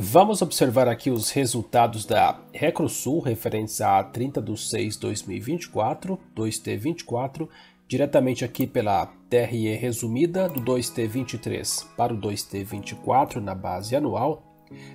Vamos observar aqui os resultados da Recrosul referentes a 30 de 6 de 2024, 2T24, diretamente aqui pela TRE resumida do 2T23 para o 2T24 na base anual.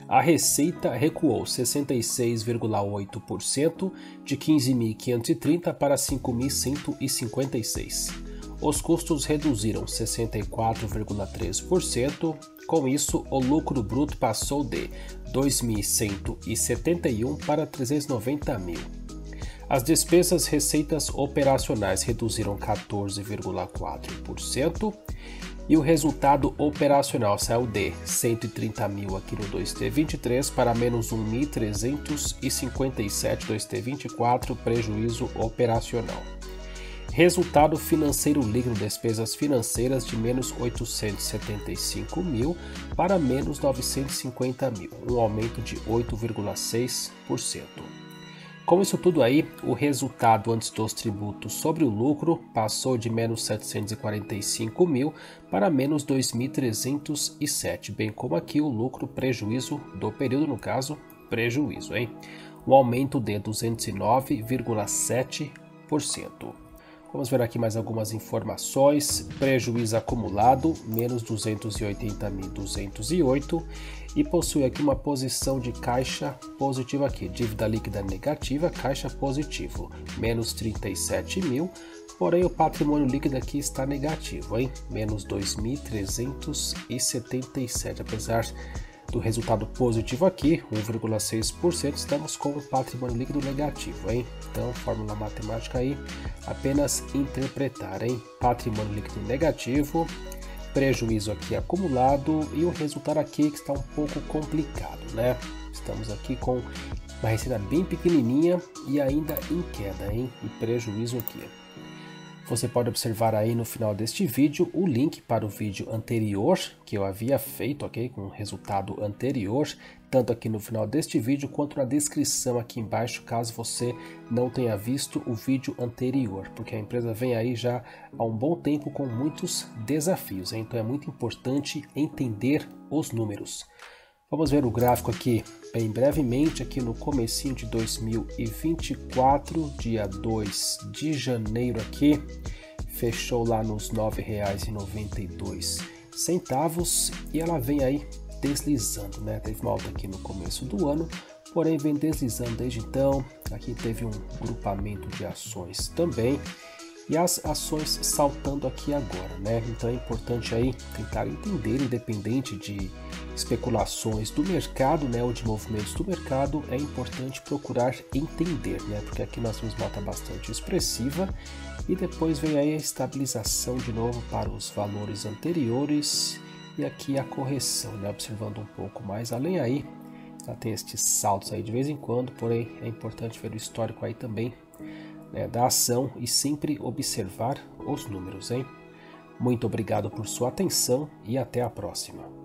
A receita recuou 66,8% de 15.530 para 5.156. Os custos reduziram 64,3%. Com isso, o lucro bruto passou de 2.171 para 390 mil. As despesas receitas operacionais reduziram 14,4% e o resultado operacional saiu de 130 mil aqui no 2T23 para menos 1.357 2T24 prejuízo operacional. Resultado financeiro líquido despesas financeiras de menos 875 mil para menos 950 mil, um aumento de 8,6%. Com isso tudo aí, o resultado antes dos tributos sobre o lucro passou de menos 745 mil para menos 2.307, bem como aqui o lucro prejuízo do período, no caso, prejuízo, hein? Um aumento de 209,7%. Vamos ver aqui mais algumas informações. Prejuízo acumulado, menos 280.208 e possui aqui uma posição de caixa positiva aqui. Dívida líquida negativa, caixa positivo, menos 37 mil. Porém, o patrimônio líquido aqui está negativo, hein? Menos 2.377, apesar do resultado positivo aqui, 1,6%, estamos com o patrimônio líquido negativo, hein? Então, fórmula matemática aí, apenas interpretar, hein? Patrimônio líquido negativo, prejuízo aqui acumulado e o resultado aqui que está um pouco complicado, né? Estamos aqui com uma receita bem pequenininha e ainda em queda, hein? E prejuízo aqui. Você pode observar aí no final deste vídeo o link para o vídeo anterior que eu havia feito, ok? Com o resultado anterior, tanto aqui no final deste vídeo quanto na descrição aqui embaixo, caso você não tenha visto o vídeo anterior, porque a empresa vem aí já há um bom tempo com muitos desafios, hein? então é muito importante entender os números. Vamos ver o gráfico aqui bem brevemente, aqui no comecinho de 2024, dia 2 de janeiro aqui, fechou lá nos R$ 9,92 e ela vem aí deslizando, né? Teve uma alta aqui no começo do ano, porém vem deslizando desde então. Aqui teve um grupamento de ações também e as ações saltando aqui agora, né? Então é importante aí tentar entender, independente de especulações do mercado, né, ou de movimentos do mercado, é importante procurar entender, né? Porque aqui nós temos uma alta bastante expressiva e depois vem aí a estabilização de novo para os valores anteriores e aqui a correção, né? Observando um pouco mais além aí, já tem estes saltos aí de vez em quando, porém é importante ver o histórico aí também né, da ação e sempre observar os números, hein? Muito obrigado por sua atenção e até a próxima.